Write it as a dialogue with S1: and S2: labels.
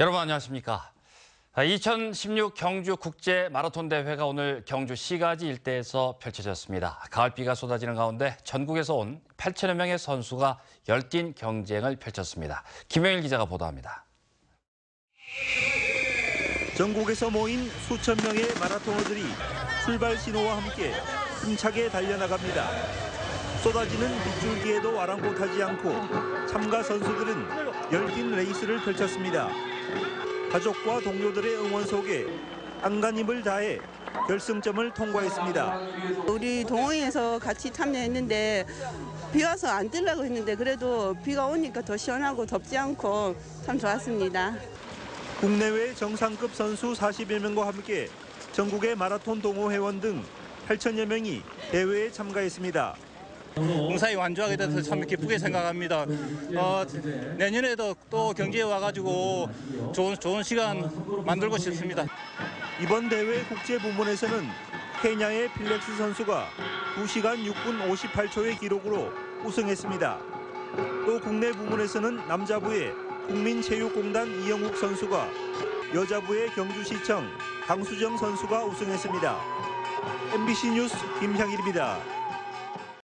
S1: 여러분 안녕하십니까? 2016 경주 국제 마라톤 대회가 오늘 경주 시가지 일대에서 펼쳐졌습니다. 가을비가 쏟아지는 가운데 전국에서 온 8천여 명의 선수가 열띤 경쟁을 펼쳤습니다. 김영일 기자가 보도합니다.
S2: 전국에서 모인 수천 명의 마라토너들이 출발 신호와 함께 힘차게 달려나갑니다. 쏟아지는 빗줄기에도 아랑곳하지 않고 참가 선수들은 열띤 레이스를 펼쳤습니다. 가족과 동료들의 응원 속에 안간힘을 다해 결승점을 통과했습니다.
S3: 우리 동호회에서 같이 참여했는데 비 와서 안 뛰려고 했는데 그래도 비가 오니까 더 시원하고 덥지 않고 참 좋았습니다.
S2: 국내외 정상급 선수 40여 명과 함께 전국의 마라톤 동호회원 등 8천여 명이 대회에 참가했습니다.
S4: 무사히 완주하게 돼서 참 기쁘게 생각합니다. 어, 내년에도 또 경기에 와가지고 좋은 좋은 시간 만들고 싶습니다.
S2: 이번 대회 국제 부문에서는 케냐의 필렉스 선수가 2시간 6분 58초의 기록으로 우승했습니다. 또 국내 부문에서는 남자부의 국민체육공단 이영욱 선수가 여자부의 경주시청 강수정 선수가 우승했습니다. MBC 뉴스 김향일입니다.